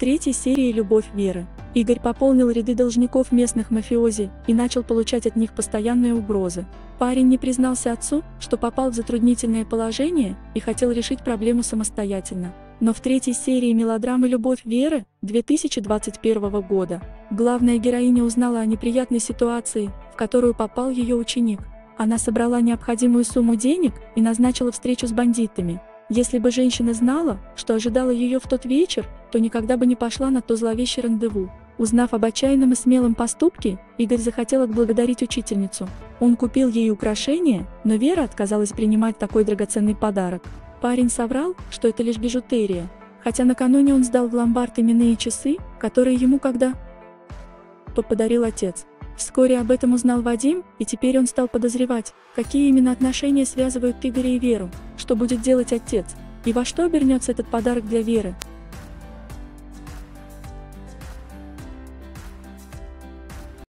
Третьей серии «Любовь Веры». Игорь пополнил ряды должников местных мафиози и начал получать от них постоянные угрозы. Парень не признался отцу, что попал в затруднительное положение и хотел решить проблему самостоятельно. Но в третьей серии мелодрамы «Любовь Веры» 2021 года главная героиня узнала о неприятной ситуации, в которую попал ее ученик. Она собрала необходимую сумму денег и назначила встречу с бандитами. Если бы женщина знала, что ожидала ее в тот вечер, то никогда бы не пошла на то зловещее рандеву. Узнав об отчаянном и смелом поступке, Игорь захотел отблагодарить учительницу. Он купил ей украшения, но Вера отказалась принимать такой драгоценный подарок. Парень соврал, что это лишь бижутерия, хотя накануне он сдал в ломбард именные часы, которые ему когда подарил отец. Вскоре об этом узнал Вадим, и теперь он стал подозревать, какие именно отношения связывают Игоря и Веру, что будет делать отец, и во что обернется этот подарок для Веры.